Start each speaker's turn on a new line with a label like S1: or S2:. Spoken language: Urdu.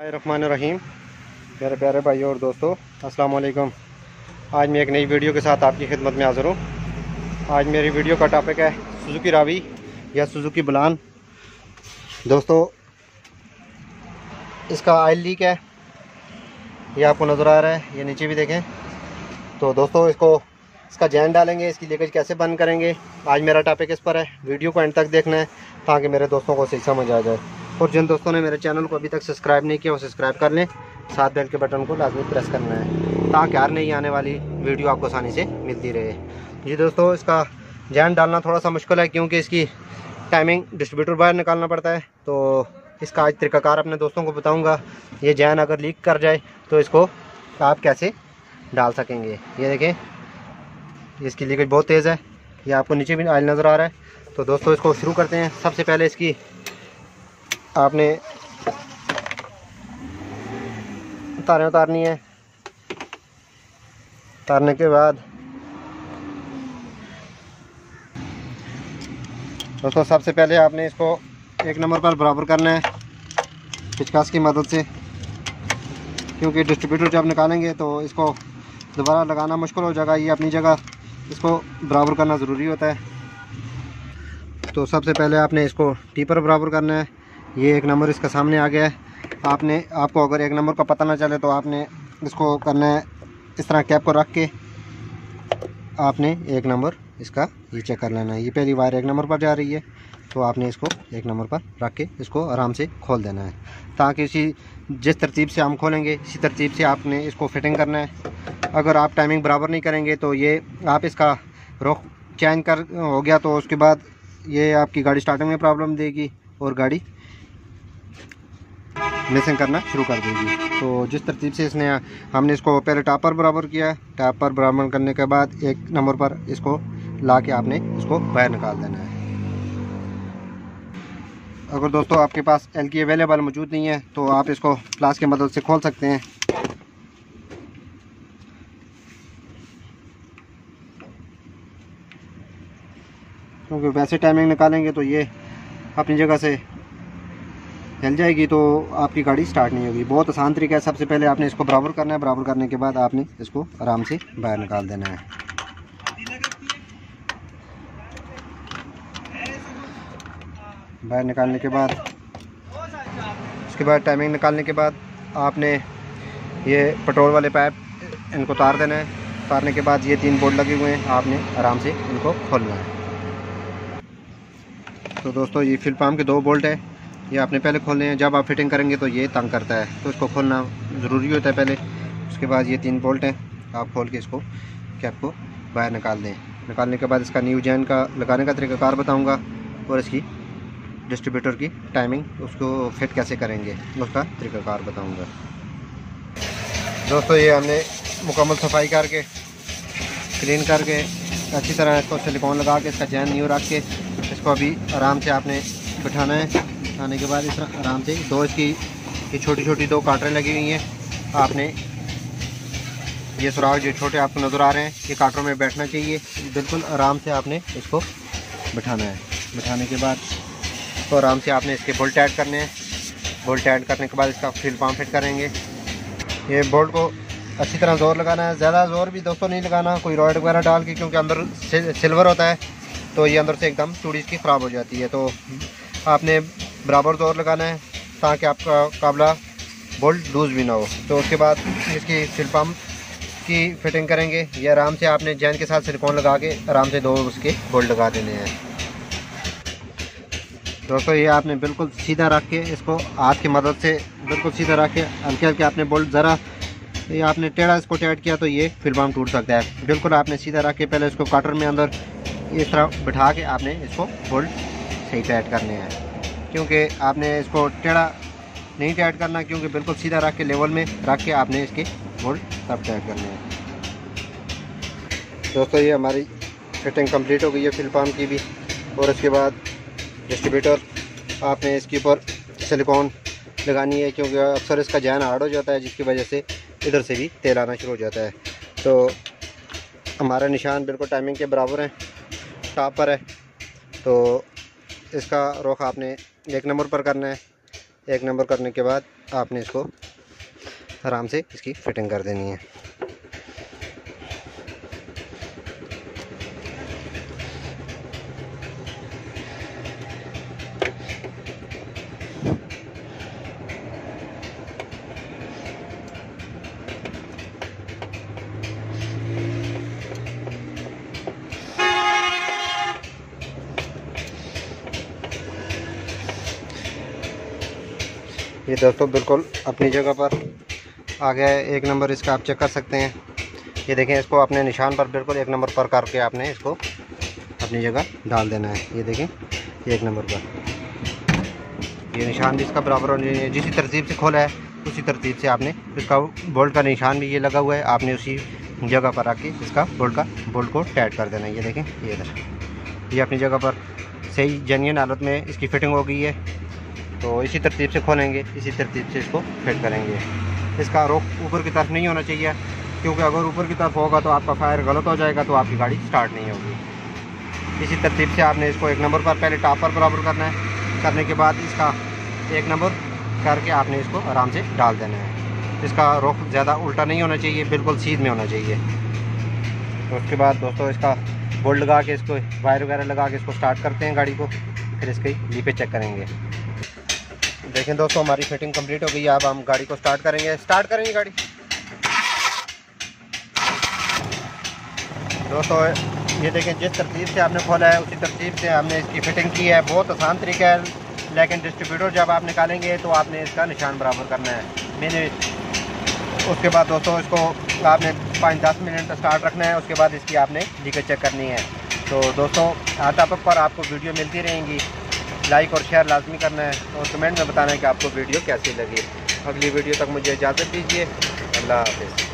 S1: الرحمن الرحیم۔ میرے پیارے بھائی اور دوستو، السلام علیکم۔ آج میں ایک نئی ویڈیو کے ساتھ آپ کی خدمت میں حاضر ہوں۔ آج میری ویڈیو کا ٹاپک ہے سوزوکی راوی یا سوزوکی بلان۔ دوستو، اس کا آئل لیک ہے، یہ آپ کو نظر آ رہا ہے، یہ نیچے بھی دیکھیں۔ تو دوستو، اس کو، اس کا جین ڈالیں گے، اس کی لیکیج کیسے بند کریں گے۔ آج میرا ٹاپک اس پر ہے، ویڈیو کو اینڈ تک دیکھنا ہے تاکہ میرے دوستوں کو صحیح سمجھ آ جائے۔ اور جن دوستوں نے میرے چینل کو ابھی تک سبسکرائب نہیں کیا وہ سبسکرائب کر لیں۔ ساتھ بیل کے بٹن کو لازمی پریس کرنا ہے تاکہ ہر نہیں آنے والی ویڈیو آپ کو آسانی سے ملتی رہے۔ جی دوستو، اس کا جین ڈالنا تھوڑا سا مشکل ہے کیونکہ اس کی ٹائمنگ ڈسٹریبیوٹر باہر نکالنا پڑتا ہے۔ تو اس کا آج طریقہ کار اپنے دوستوں کو بتاؤں گا، یہ جین اگر لیک کر جائے تو اس کو آپ کیسے ڈال سکیں گے؟ یہ دیکھیں، اس کی لیکیج بہت تیز ہے۔ یہ آپ کو نیچے بھی آئل نظر آ رہا ہے۔ تو دوستو، اس کو شروع کرتے ہیں۔ سب سے پہلے اس کی آپ نے تاریں اتارنی ہے اتارنے کے بعد دوستو، سب سے پہلے آپ نے اس کو ایک نمبر پر برابر کرنا ہے پچکاس کی مدد سے، کیونکہ ڈسٹریبیوٹر جب نکالیں گے تو اس کو دوبارہ لگانا مشکل ہو جائے گا۔ یہ اپنی جگہ اس کو برابر کرنا ضروری ہوتا ہے۔ تو سب سے پہلے آپ نے اس کو ٹیپر برابر کرنا ہے۔ یہ ایک نمبر اس کا سامنے آ گیا ہے۔ آپ نے آپ کو اگر ایک نمبر کا پتہ نہ چلے تو آپ نے اس کو کرنا ہے اس طرح کیپ کو رکھ کے آپ نے ایک نمبر اس کا یہ چیک کر لینا ہے۔ یہ پہلی وائر ایک نمبر پر جا رہی ہے۔ تو آپ نے اس کو ایک نمبر پر رکھ کے اس کو آرام سے کھول دینا ہے۔ تاکہ اسی جس ترتیب سے ہم کھولیں گے، اسی ترتیب سے آپ نے اس کو فٹنگ کرنا ہے۔ اگر آپ ٹائمنگ برابر نہیں کریں گے تو یہ آپ اس کا رخ چینج کر ہو گیا تو اس کے بعد یہ آپ کی گاڑی سٹارٹنگ میں پرابلم دے گی اور گاڑی میسنگ کرنا شروع کر دے گی تو جس ترتیب سے اس نے ہم نے اس کو پہلے ٹاپ پر برابر کیا ٹاپ پر برابر کرنے کے بعد ایک نمبر پر اس کو لا کے آپ نے اس کو باہر نکال دینا ہے اگر دوستو آپ کے پاس ایل کی اویلیبل موجود نہیں ہے تو آپ اس کو پلاس کی مدد سے کھول سکتے ہیں کیونکہ ویسے ٹائمنگ نکالیں گے تو یہ اپنی جگہ سے ہل جائے گی تو آپ کی گاڑی سٹارٹ نہیں ہوگی۔ بہت آسان طریقہ ہے۔ سب سے پہلے آپ نے اس کو برابر کرنا ہے۔ برابر کرنے کے بعد آپ نے اس کو آرام سے باہر نکال دینا ہے۔ باہر نکالنے کے بعد اس کے بعد ٹائمنگ نکالنے کے بعد آپ نے یہ پٹرول والے پائپ ان کو اتار دینا ہے۔ اتارنے کے بعد یہ تین بورڈ لگے ہوئے ہیں۔ آپ نے آرام سے ان کو کھولنا ہے۔ تو دوستو، یہ فل پامپ کے دو بولٹ ہیں۔ یہ آپ نے پہلے کھولنے ہیں۔ جب آپ فٹنگ کریں گے تو یہ تنگ کرتا ہے۔ تو اس کو کھولنا ضروری ہوتا ہے پہلے۔ اس کے بعد یہ تین بولٹ ہیں۔ آپ کھول کے اس کو کیپ کو باہر نکال دیں۔ نکالنے کے بعد اس کا نیو جین کا لگانے کا طریقہ کار بتاؤں گا اور اس کی ڈسٹریبیوٹر کی ٹائمنگ اس کو فٹ کیسے کریں گے اس کا طریقہ کار بتاؤں گا۔ دوستو، یہ ہم نے مکمل صفائی کر کے کلین کر کے، اچھی طرح اس کو سلیکون لگا کے، اس کا جین نیو رکھ کے، اس کو ابھی آرام سے آپ نے بٹھانا ہے۔ بٹھانے کے بعد اس طرح آرام سے دو اس کی یہ چھوٹی چھوٹی دو کاٹریں لگی ہوئی ہیں۔ آپ نے یہ سراغ جو چھوٹے آپ کو نظر آ رہے ہیں، یہ کاٹروں میں بیٹھنا چاہیے۔ بالکل آرام سے آپ نے اس کو بٹھانا ہے۔ بٹھانے کے بعد تو آرام سے آپ نے اس کے بولٹ ایڈ کرنے ہیں۔ بولٹ ایڈ کرنے کے بعد اس کا فل پامپ فٹ کریں گے۔ یہ بولٹ کو اچھی طرح زور لگانا ہے۔ زیادہ زور بھی دوستوں نہیں لگانا، کوئی رائڈ وغیرہ ڈال کے، کیونکہ اندر سلور ہوتا ہے، تو یہ اندر سے ایک دم چوڑی اس کی خراب ہو جاتی ہے۔ تو آپ نے برابر زور لگانا ہے تاکہ آپ کا قابلہ بولٹ لوز بھی نہ ہو۔ تو اس کے بعد اس کی فل پمپ کی فٹنگ کریں گے۔ یہ آرام سے آپ نے جین کے ساتھ سلیکون لگا کے آرام سے دو اس کے بولٹ لگا دینے ہیں۔ دوستو، یہ آپ نے بالکل سیدھا رکھ کے اس کو ہاتھ کی مدد سے بالکل سیدھا رکھ کے ہلکے ہلکے آپ نے بولٹ ذرا یہ آپ نے ٹیڑھا اس کو ٹیٹ کیا تو یہ فل پمپ ٹوٹ سکتا ہے۔ بالکل آپ نے سیدھا رکھ کے پہلے اس کو کاٹر میں اندر اس طرح بٹھا کے آپ نے اس کو بولٹ صحیح ٹائٹ کرنے ہیں۔ کیونکہ آپ نے اس کو ٹیڑھا نہیں ٹائٹ کرنا، کیونکہ بالکل سیدھا رکھ کے لیول میں رکھ کے آپ نے اس کے بولٹ تب ٹائٹ کرنے ہیں۔ دوستو، یہ ہماری فٹنگ کمپلیٹ ہو گئی ہے فل پامپ کی بھی، اور اس کے بعد ڈسٹریبیوٹر آپ نے اس کے اوپر سلیکون لگانی ہے، کیونکہ اکثر اس کا جان ہارڈ ہو جاتا ہے، جس کی وجہ سے ادھر سے بھی تیل آنا شروع ہو جاتا ہے۔ تو ہمارا نشان بالکل ٹائمنگ کے برابر ہیں ٹاپ پر ہے۔ تو اس کا رخ آپ نے ایک نمبر پر کرنا ہے۔ ایک نمبر کرنے کے بعد آپ نے اس کو آرام سے اس کی فٹنگ کر دینی ہے۔ یہ دوستوں بالکل اپنی جگہ پر آ گیا ہے ایک نمبر اس کا آپ چیک کر سکتے ہیں۔ یہ دیکھیں اس کو اپنے نشان پر بالکل ایک نمبر پر کر کے آپ نے اس کو اپنی جگہ ڈال دینا ہے۔ یہ دیکھیں، یہ ایک نمبر پر۔ یہ نشان بھی اس کا برابر جسی ترتیب سے کھولا ہے، اسی ترتیب سے آپ نے اس کا بولٹ کا نشان بھی یہ لگا ہوا ہے۔ آپ نے اسی جگہ پر آ کے اس کا بولٹ کا بولٹ کو ٹائٹ کر دینا ہے۔ یہ دیکھیں، یہ ادھر یہ اپنی جگہ پر صحیح جنین حالت میں اس کی فٹنگ ہو گئی ہے۔ تو اسی ترتیب سے کھولیں گے، اسی ترتیب سے اس کو فٹ کریں گے۔ اس کا رخ اوپر کی طرف نہیں ہونا چاہیے، کیونکہ اگر اوپر کی طرف ہوگا تو آپ کا فائر غلط ہو جائے گا، تو آپ کی گاڑی سٹارٹ نہیں ہوگی۔ اسی ترتیب سے آپ نے اس کو ایک نمبر پر، پہلے ٹاپ پر برابر کرنا ہے۔ کرنے کے بعد اس کا ایک نمبر کر کے آپ نے اس کو آرام سے ڈال دینا ہے۔ اس کا رخ زیادہ الٹا نہیں ہونا چاہیے، بالکل سیدھ میں ہونا چاہیے۔ تو اس کے بعد دوستوں اس کا بولڈ لگا کے اس کو، وائر وغیرہ لگا کے اس کو سٹارٹ کرتے ہیں گاڑی کو، پھر اس کی لیپے چیک کریں گے۔ دیکھیں دوستوں ہماری فٹنگ کمپلیٹ ہو گئی ہے اب ہم گاڑی کو سٹارٹ کریں گے۔ سٹارٹ کریں گے گاڑی۔ دوستوں یہ دیکھیں، جس ترتیب سے آپ نے کھولا ہے، اسی ترتیب سے ہم نے اس کی فٹنگ کی ہے۔ بہت آسان طریقہ ہے۔ لیکن ڈسٹریبیوٹر جب آپ نکالیں گے تو آپ نے اس کا نشان برابر کرنا ہے۔ میں نے اس کے بعد دوستوں اس کو آپ نے پانچ دس منٹ اسٹارٹ رکھنا ہے۔ اس کے بعد اس کی آپ نے لیکیج چیک کرنی ہے۔ تو دوستوں ہر پر آپ کو ویڈیو ملتی رہیں گی۔ لائک اور شیئر لازمی کرنا ہے اور کمنٹ میں بتانا ہے کہ آپ کو ویڈیو کیسی لگی۔ اگلی ویڈیو تک مجھے اجازت دیجیے اللہ حافظ۔